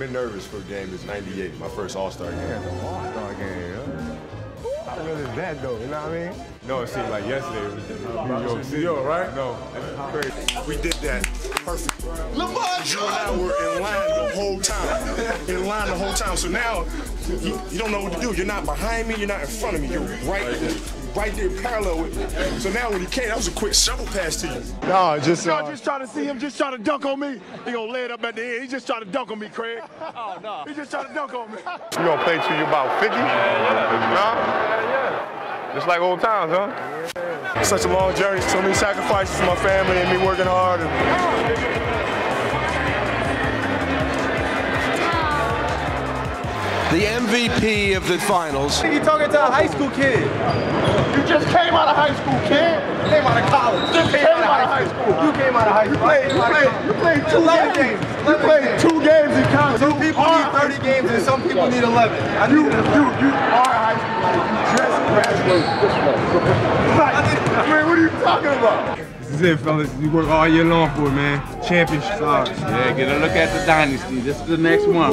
been nervous for a game is 98, my first All-Star game. Yeah, the All-Star game, huh? How real is that, though? You know what I mean? No, it seemed like yesterday it was Uh, New York City. New York, right? No, it's crazy. We did that perfect. Lamar You and I were in line the whole time. In line the whole time. So now you, you don't know what to do. You're not behind me. You're not in front of me. You're right, right there, parallel with me. So now when he came, that was a quick shovel pass to you. No, just Y'all uh, just trying to see him just trying to dunk on me. He gonna lay it up at the end. He just trying to dunk on me, Craig. Oh no. He just trying to dunk on me. You gonna play till you about 50? Yeah, yeah. Just like old times, huh? Yeah. Such a long journey, so many sacrifices for my family and me working hard. And The MVP of the finals. You talking to a high school kid? You just came out of high school, kid. Came out of college. Just came out of high school. You came out of high school. You played, you played, you played two games. You played two games in college. Some people need 30 games and some people need 11. I You, need you, you are a high school. You just graduated. Like, I mean, what are you talking about? This is it, fellas. You work all year long for it, man. Championship. Yeah, get a look at the dynasty. This is the next one.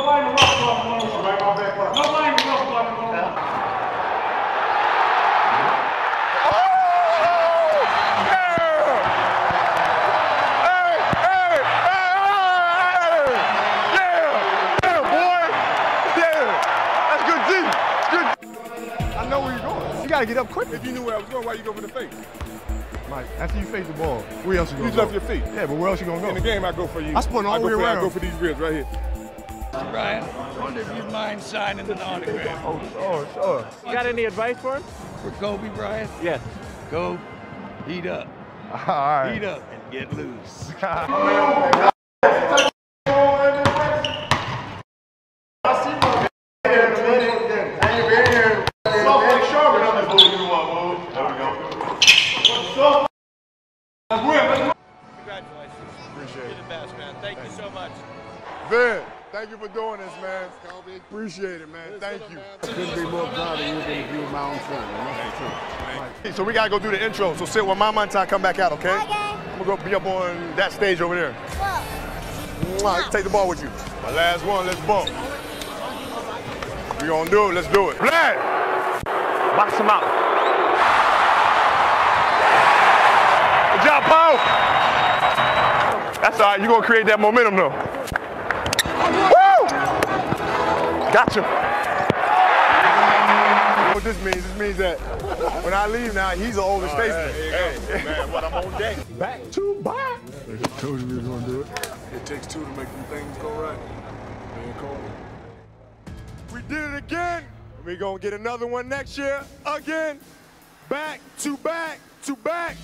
gotta get up quick. If you knew where I was going, why you go for the fake? Mike, after you face the ball, where else you gonna You go? left your feet. Yeah, but where else you gonna go? In the game, I go for you. I spun all the go way for, I around. go for these ribs right here. Brian, I wonder if you mind signing an autograph Oh, sure, sure. You got any advice for him? for Kobe Bryant? Yes. Go heat up, All right. heat up, and get loose. Congratulations. Appreciate You're the best, man. Thank you so much. Vin, thank you for doing this, man. Appreciate it, man. Thank you. Couldn't be more proud of you than if you were my own son. That's the truth. so we gotta go do the intro. So sit with Mama until I come back out, okay? Okay. I'm gonna go be up on that stage over there. Mwah, Take the ball with you. My last one, let's bump. We gonna do it. Let's do it. Vlad, box him out. Good job, Paul. That's all right. You're going to create that momentum, though. Woo! Gotcha. What this means, this means that when I leave now, he's an older statesman. Oh, hey, man, what I'm on deck. Back to back. Told you we was gonna do it. It takes two to make them things go right. Man, Kobe. We did it again. We're gonna get another one next year. Again. Back to back to back.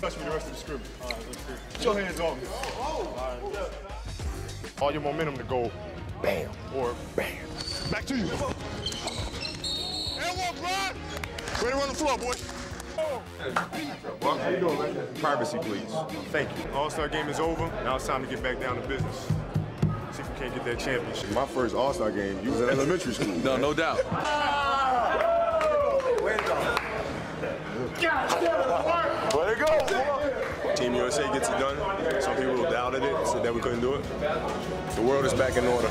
Touch me the rest of the scrimmage. All right, let's Put your hands on me. Oh, oh. All your momentum to go bam or bam. Back to you. And one, Brian. Ready to run the floor, boy. Well, how you doing, man? Privacy, please. Thank you. All-Star game is over. Now it's time to get back down to business. See if we can't get that championship. My first All-Star game, you was in elementary school. No, no doubt. Way to go. Team USA gets it done. Some people doubted it, said that we couldn't do it. The world is back in order.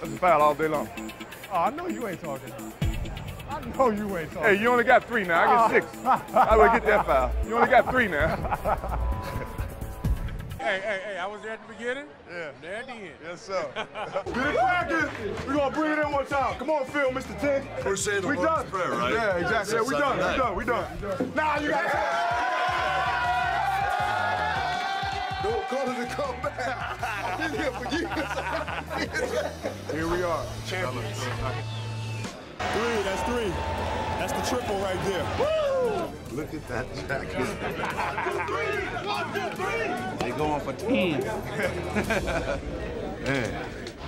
That's a foul all day long. Oh, I know you ain't talking. I know you ain't talking. Hey, you only got three now. I get six. I would get that foul. You only got three now. Hey, hey, hey, I was there at the beginning. Yeah. There at the end. Yes, sir. Get it cracking. We gonna bring it in one time. Come on, Phil, Mr. 10. First say the We Lord's done. Prayer, right? Yeah, exactly. Yeah, we done. We done. We done. Now you got Don't call it a comeback. I've been here for years. Here we are, champions. Three, that's three. That's the triple right there. Look at that jacket. They going for 10.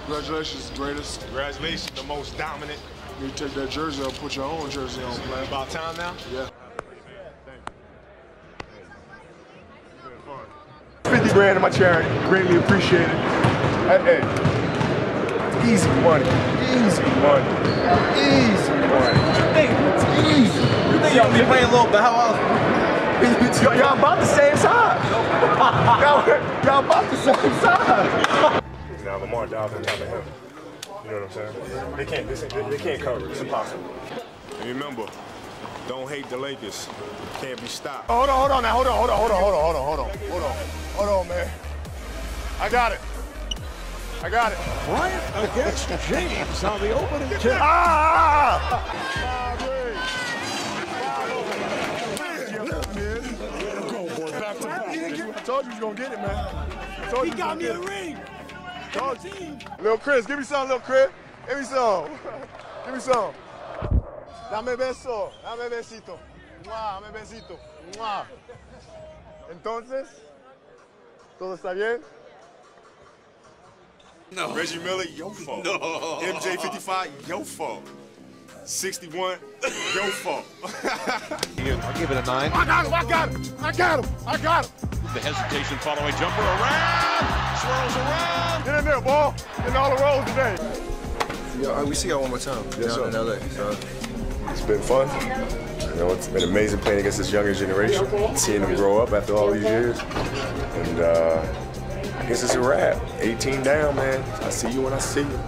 Congratulations, greatest. Congratulations, the most dominant. You take that jersey off, put your own jersey on, man. About time now? Yeah. 50 grand in my charity. Greatly appreciated. Hey, hey. Easy money. Easy money. Easy money. It's easy. You think y'all be playing a little bow wow? Y'all, y'all about the same size. y'all, y'all about the same size. Now Lamar Dobbs on top of him. You know what I'm saying? They can't. This, they, they can't cover. It's impossible. And remember, don't hate the Lakers. Can't be stopped. Hold on, hold on now. Hold on, hold on, hold on, hold on, hold on, hold on, hold on. Hold on, man. I got it. I got it. Bryant against James on the opening tip. Ah! Go, boy. Back to back. I told you he was gonna get it, man. I told you He got me a gonna get it. ring. Told you. Lil Chris, give me some, little Chris. Give me some. give me some. Dame beso. Dame besito. Mua, dame besito. Mua. Entonces, ¿todo está bien? No. Reggie Miller, your fault. No. MJ 55, your fault. 61, your fault. I'll give it a nine. I got him, I got him, I got him, I got him. The hesitation following jumper around, swirls around. Get in there, ball. Getting all the rolls today. Yo, we see y'all one more time Yes, down sir. in LA. So. It's been fun. You know, it's been amazing playing against this younger generation, seeing them grow up after all these years. And uh, I guess it's a wrap. 18 down, man. I see you when I see you.